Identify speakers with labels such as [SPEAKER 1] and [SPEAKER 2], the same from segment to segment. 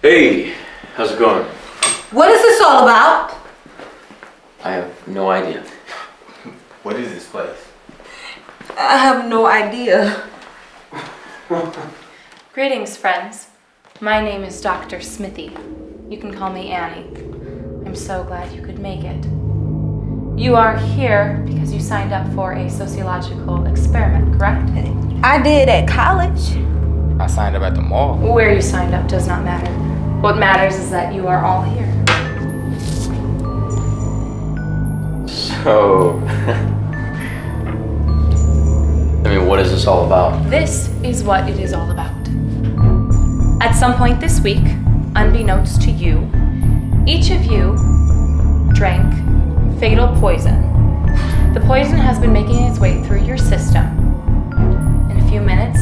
[SPEAKER 1] Hey, how's it going?
[SPEAKER 2] What is this all about?
[SPEAKER 1] I have no idea.
[SPEAKER 3] What is this place?
[SPEAKER 2] I have no idea.
[SPEAKER 4] Greetings, friends. My name is Dr. Smithy. You can call me Annie. I'm so glad you could make it. You are here because you signed up for a sociological experiment, correct?
[SPEAKER 2] I did at college.
[SPEAKER 3] I signed up at the mall.
[SPEAKER 4] Where you signed up does not matter. What matters is that you are all here.
[SPEAKER 1] So. I mean, what is this all about?
[SPEAKER 4] This is what it is all about. At some point this week, unbeknownst to you, each of you drank fatal poison. The poison has been making its way through your system. In a few minutes,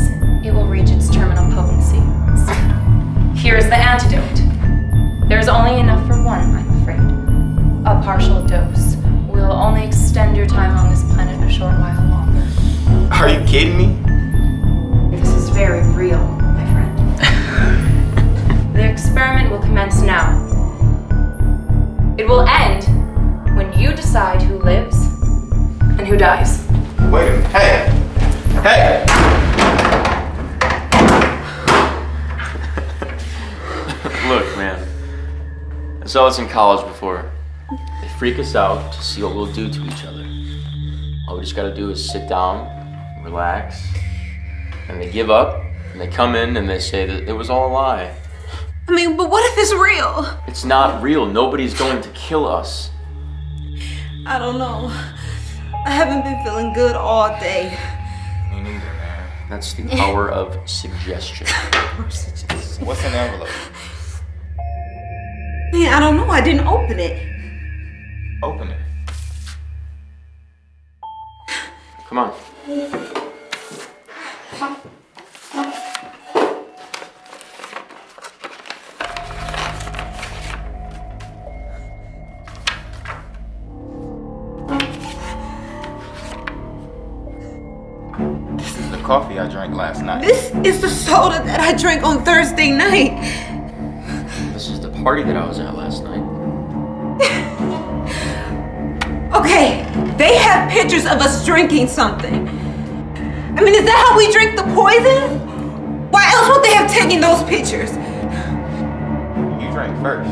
[SPEAKER 4] and who dies.
[SPEAKER 3] Wait a minute. Hey! Hey!
[SPEAKER 1] Look, man. I saw this in college before. They freak us out to see what we'll do to each other. All we just gotta do is sit down, relax, and they give up, and they come in and they say that it was all a lie.
[SPEAKER 2] I mean, but what if it's real?
[SPEAKER 1] It's not real. Nobody's going to kill us.
[SPEAKER 2] I don't know. I haven't been feeling good all day.
[SPEAKER 3] Me neither, man.
[SPEAKER 1] That's the power of suggestion.
[SPEAKER 3] What's an envelope?
[SPEAKER 2] Man, I don't know. I didn't open it.
[SPEAKER 3] Open it.
[SPEAKER 1] Come on.
[SPEAKER 3] This coffee I drank last night.
[SPEAKER 2] This is the soda that I drank on Thursday night.
[SPEAKER 1] This is the party that I was at last night.
[SPEAKER 2] Okay, they have pictures of us drinking something. I mean, is that how we drink the poison? Why else would they have taken those pictures?
[SPEAKER 3] You drank first.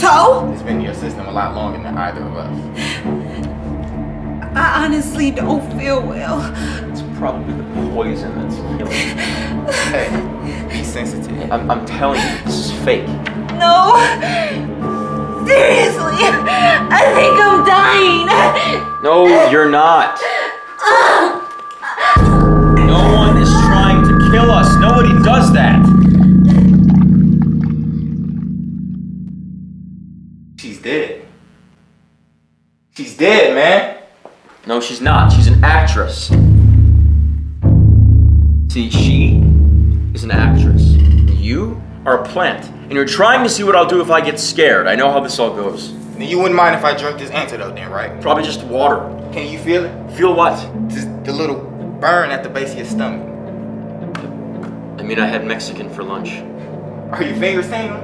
[SPEAKER 2] So?
[SPEAKER 3] It's been in your system a lot longer than either of us.
[SPEAKER 2] I honestly don't feel well.
[SPEAKER 1] It's probably the poison that's killing me.
[SPEAKER 3] Hey, be sensitive.
[SPEAKER 1] I'm, I'm telling you, this is fake.
[SPEAKER 2] No. Seriously, I think I'm dying.
[SPEAKER 1] No, you're not. No one is trying to kill us. Nobody does that.
[SPEAKER 3] She's dead. She's dead, man.
[SPEAKER 1] No, she's not. She's an actress. See, she is an actress. You are a plant. And you're trying to see what I'll do if I get scared. I know how this all goes.
[SPEAKER 3] You wouldn't mind if I drank this antidote then, right?
[SPEAKER 1] Probably just water.
[SPEAKER 3] Can you feel it?
[SPEAKER 1] Feel what?
[SPEAKER 3] Just the little burn at the base of your stomach.
[SPEAKER 1] I mean, I had Mexican for lunch.
[SPEAKER 3] Are your fingers tingling?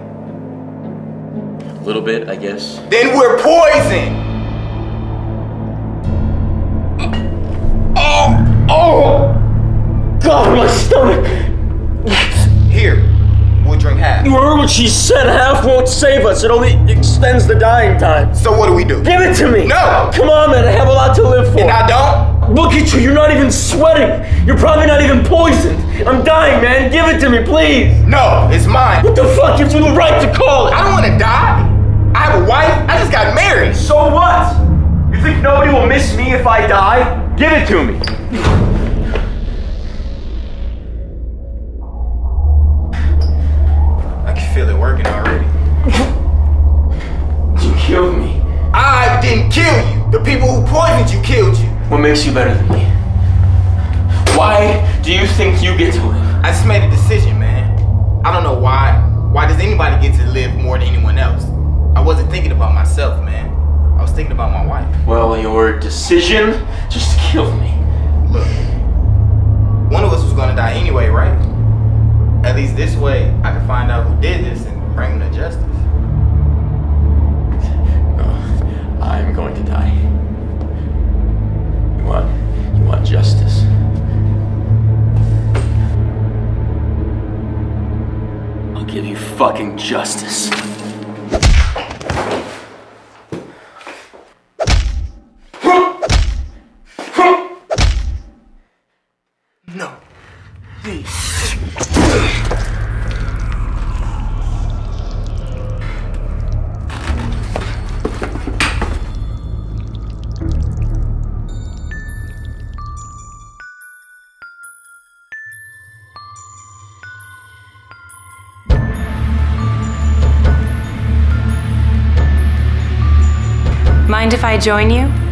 [SPEAKER 1] A little bit, I guess.
[SPEAKER 3] Then we're poisoned!
[SPEAKER 1] Oh! My stomach!
[SPEAKER 3] Here, we'll drink half.
[SPEAKER 1] You heard what she said. Half won't save us. It only extends the dying time.
[SPEAKER 3] So what do we do?
[SPEAKER 1] Give it to me.
[SPEAKER 3] No!
[SPEAKER 1] Come on, man. I have a lot to live for.
[SPEAKER 3] And I don't?
[SPEAKER 1] Look at you. You're not even sweating. You're probably not even poisoned. I'm dying, man. Give it to me, please.
[SPEAKER 3] No, it's mine.
[SPEAKER 1] What the fuck gives you the right to call it?
[SPEAKER 3] I don't want to die. I have a wife. I just got married.
[SPEAKER 1] So what? You think nobody will miss me if I die? Give it to me. What makes you better than me? Why do you think you get to live?
[SPEAKER 3] I just made a decision, man. I don't know why. Why does anybody get to live more than anyone else? I wasn't thinking about myself, man. I was thinking about my wife.
[SPEAKER 1] Well, your decision just killed me.
[SPEAKER 3] Look, one of us was gonna die anyway, right? At least this way, I can find out who did this and
[SPEAKER 1] Bring him to justice.
[SPEAKER 3] Fucking justice.
[SPEAKER 4] Mind if I join you?